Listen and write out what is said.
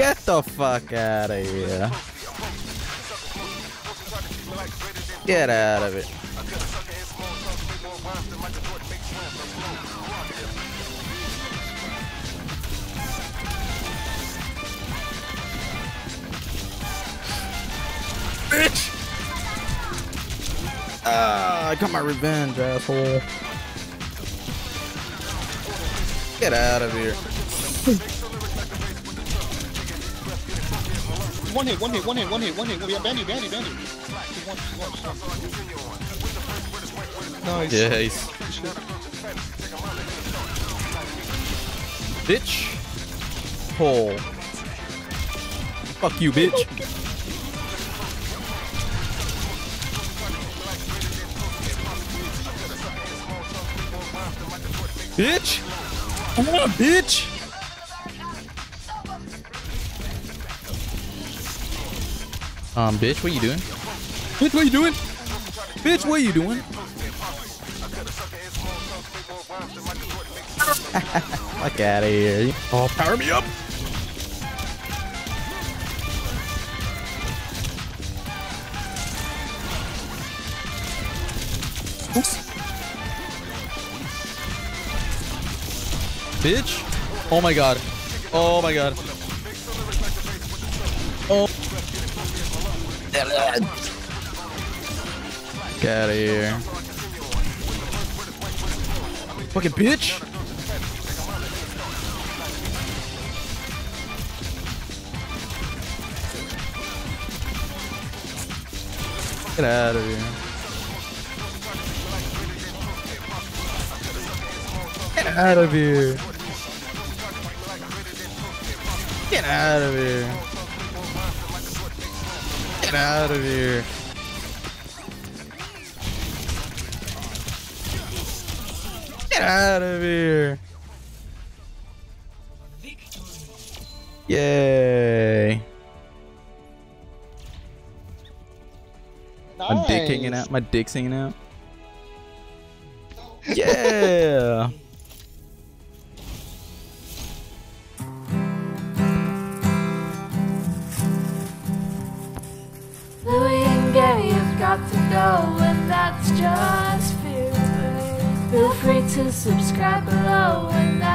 Get the fuck out of here. Get out of it. Bitch! Ah, I got my revenge, asshole. Get out of here. One hit, one hit, one hit, one hit, one hit. Yeah, Bandy, Bandy, Bandy. Nice. Yes. Bitch. Hole. Fuck you, bitch. Bitch. Come on, bitch. Um, bitch, what you doing? Bitch, what you doing? Bitch, what you doing? Fuck out of here. Oh, power me up. Oops. Bitch. Oh my god. Oh my god. Oh. Get out of here. Fucking bitch. Get out of here. Get out of here. Get out of here. Get out of here. Get out of here. Yay. My dick hanging out. My dick's hanging out. Yeah. To subscribe below, and